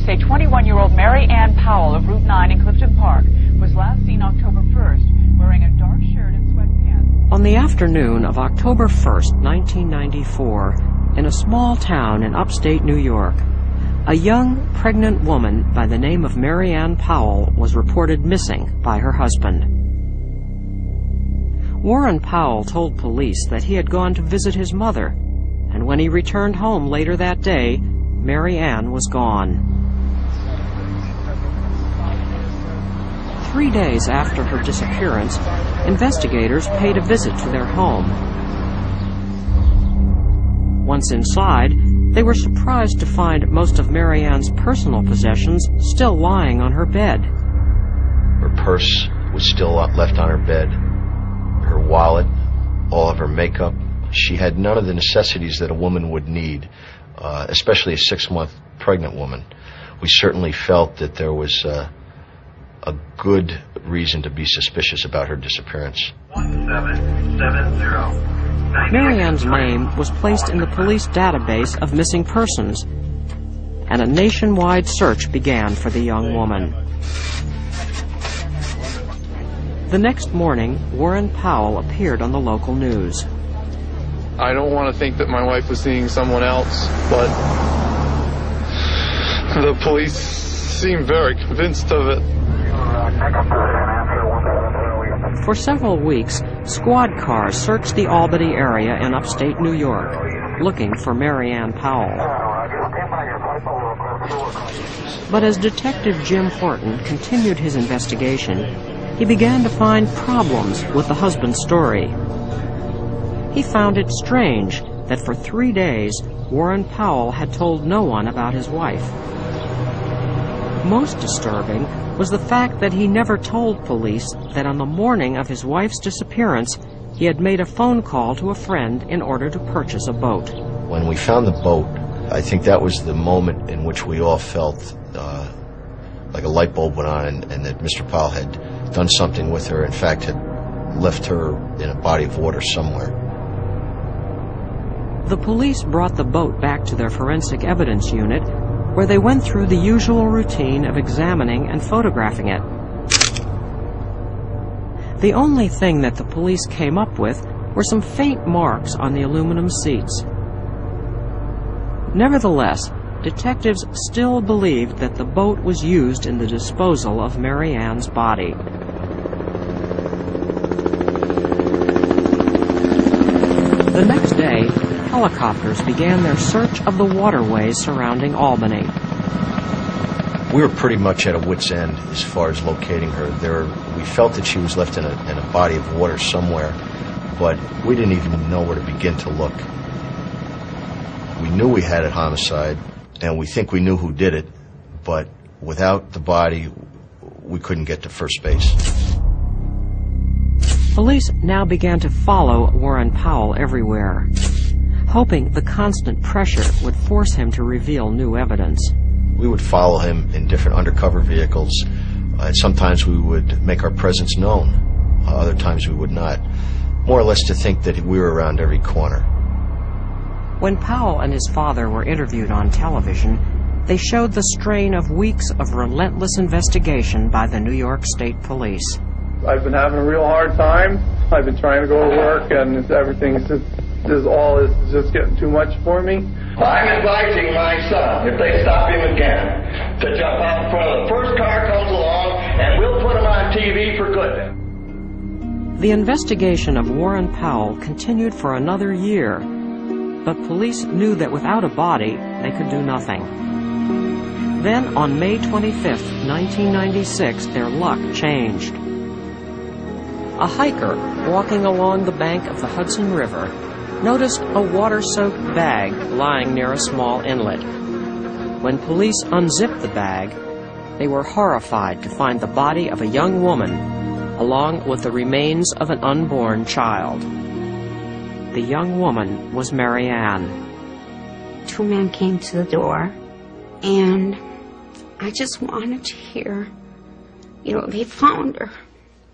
say 21-year-old Mary Ann Powell of Route 9 in Clifton Park was last seen October 1st wearing a dark shirt and sweatpants. On the afternoon of October 1st, 1994, in a small town in upstate New York, a young, pregnant woman by the name of Mary Ann Powell was reported missing by her husband. Warren Powell told police that he had gone to visit his mother, and when he returned home later that day, Mary Ann was gone. Three days after her disappearance, investigators paid a visit to their home. Once inside, they were surprised to find most of Mary Ann's personal possessions still lying on her bed. Her purse was still left on her bed, her wallet, all of her makeup. She had none of the necessities that a woman would need, uh, especially a six-month pregnant woman. We certainly felt that there was uh, a good reason to be suspicious about her disappearance. Mary Ann's name was placed in the police database of missing persons, and a nationwide search began for the young woman. The next morning, Warren Powell appeared on the local news. I don't want to think that my wife was seeing someone else, but the police seem very convinced of it. For several weeks, squad cars searched the Albany area in upstate New York, looking for Mary Ann Powell. But as Detective Jim Horton continued his investigation, he began to find problems with the husband's story. He found it strange that for three days, Warren Powell had told no one about his wife. Most disturbing was the fact that he never told police that on the morning of his wife's disappearance, he had made a phone call to a friend in order to purchase a boat. When we found the boat, I think that was the moment in which we all felt uh, like a light bulb went on and, and that Mr. Powell had done something with her, in fact, had left her in a body of water somewhere. The police brought the boat back to their forensic evidence unit, where they went through the usual routine of examining and photographing it. The only thing that the police came up with were some faint marks on the aluminum seats. Nevertheless, detectives still believed that the boat was used in the disposal of Mary Ann's body. The next helicopters began their search of the waterways surrounding Albany. We were pretty much at a wit's end as far as locating her. There, we felt that she was left in a, in a body of water somewhere, but we didn't even know where to begin to look. We knew we had a homicide, and we think we knew who did it, but without the body, we couldn't get to first base. Police now began to follow Warren Powell everywhere, hoping the constant pressure would force him to reveal new evidence. We would follow him in different undercover vehicles, uh, and sometimes we would make our presence known. Uh, other times we would not. More or less to think that we were around every corner. When Powell and his father were interviewed on television, they showed the strain of weeks of relentless investigation by the New York State Police. I've been having a real hard time. I've been trying to go to work, and everything is just, is all is just getting too much for me. I'm advising my son, if they stop him again, to jump out in front of the first car comes along, and we'll put him on TV for good. The investigation of Warren Powell continued for another year, but police knew that without a body, they could do nothing. Then, on May 25, 1996, their luck changed. A hiker walking along the bank of the Hudson River noticed a water-soaked bag lying near a small inlet. When police unzipped the bag, they were horrified to find the body of a young woman along with the remains of an unborn child. The young woman was Mary Ann. Two men came to the door, and I just wanted to hear, you know, they found her.